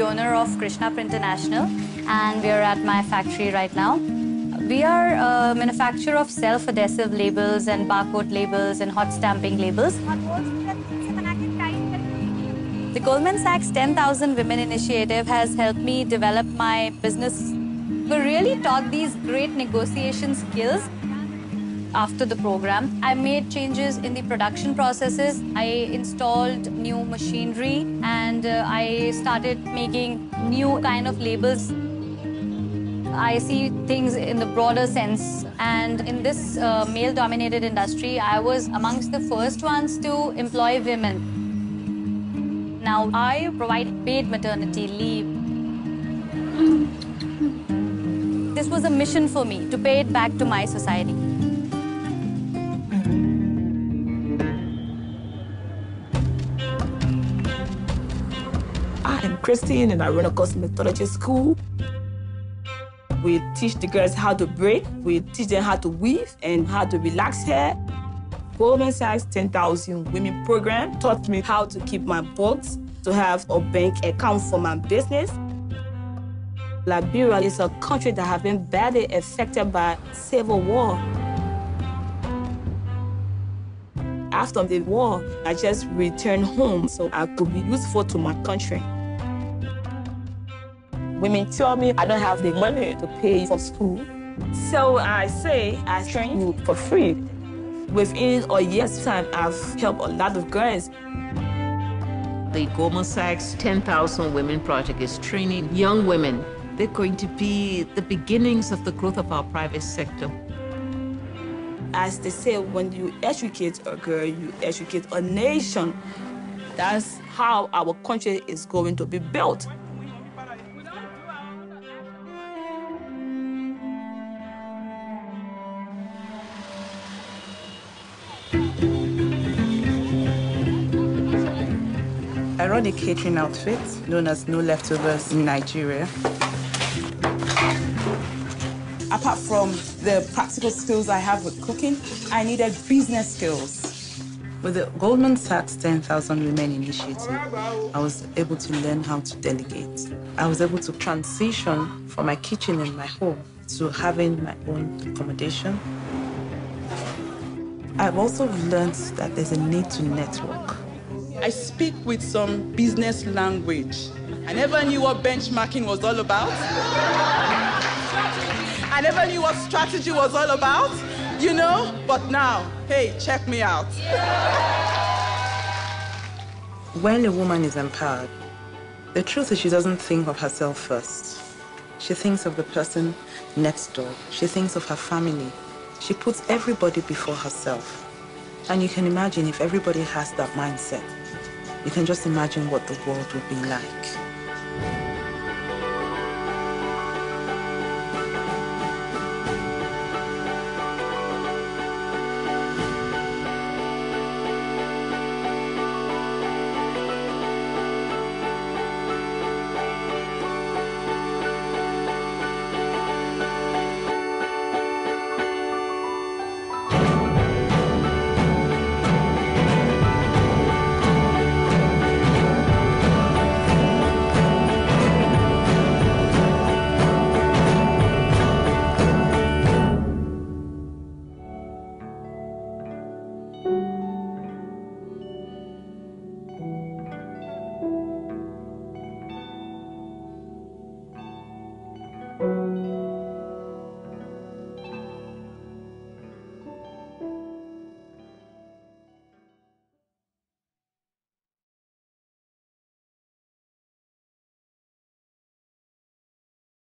owner of Krishna Print International, and we are at my factory right now. We are a manufacturer of self-adhesive labels and barcode labels and hot stamping labels. The Goldman Sachs 10,000 Women Initiative has helped me develop my business. We really taught these great negotiation skills after the program. I made changes in the production processes. I installed new machinery and uh, I started making new kind of labels. I see things in the broader sense. And in this uh, male dominated industry, I was amongst the first ones to employ women. Now I provide paid maternity leave. This was a mission for me to pay it back to my society. Christine and I run a cosmetology school. We teach the girls how to braid, we teach them how to weave and how to relax hair. Goldman Sachs 10,000 Women program taught me how to keep my books, to have a bank account for my business. Liberia is a country that has been badly affected by civil war. After the war, I just returned home so I could be useful to my country. Women tell me I don't have the money to pay for school. So I say I train you for free. Within a year's time, I've helped a lot of girls. The Goldman Sachs 10,000 Women Project is training young women. They're going to be the beginnings of the growth of our private sector. As they say, when you educate a girl, you educate a nation. That's how our country is going to be built. A catering outfit known as No Leftovers in Nigeria. Apart from the practical skills I have with cooking, I needed business skills. With the Goldman Sachs 10,000 Women Initiative, I was able to learn how to delegate. I was able to transition from my kitchen in my home to having my own accommodation. I've also learned that there's a need to network. I speak with some business language. I never knew what benchmarking was all about. I never knew what strategy was all about, you know? But now, hey, check me out. When a woman is empowered, the truth is she doesn't think of herself first. She thinks of the person next door. She thinks of her family. She puts everybody before herself. And you can imagine if everybody has that mindset, you can just imagine what the world would be like.